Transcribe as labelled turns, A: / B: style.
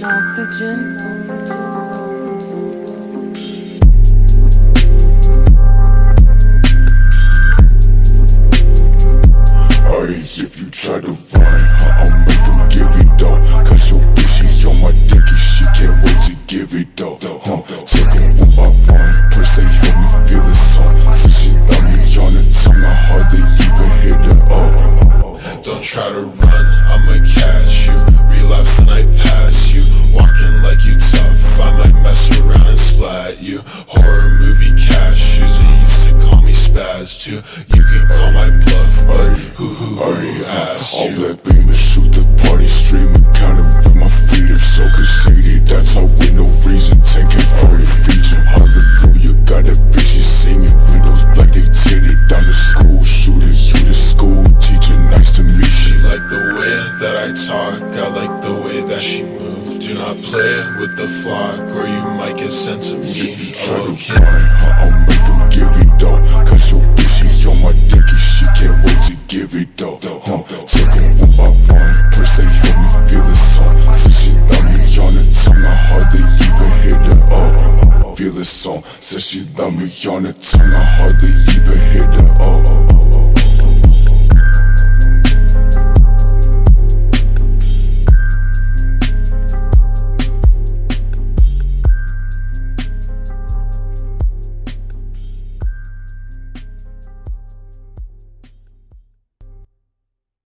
A: Oxygen.
B: Hey, if you try to run, I'll make him give it up. Cause your bitch, she on my dick and she can't wait to give it up. Huh, took it one by one, per se help me feel the song. Since she got me on the tongue, I hardly even hit her up.
C: Don't try to run, I'ma catch you. You can call my bluff, but who who who asked
B: All
C: you?
B: black beamers shoot the party, streaming, counting with my feet. Are so conceited, that's how we no reason. 10k for the feature. Hallelujah, got that bitch she singing. Windows black, they tinted. Down to school shooter, you the school teacher. Nice to meet
C: She like the way that I talk, I like the way that she move. Do not play with the flock, or you might get sent to me.
B: Try to
C: Okay.
B: run, I'll make per help me feel the song. Since she got me on the tongue, I hardly even hit her up. Feel the song, since she got me on the tongue, I hardly even hit her up.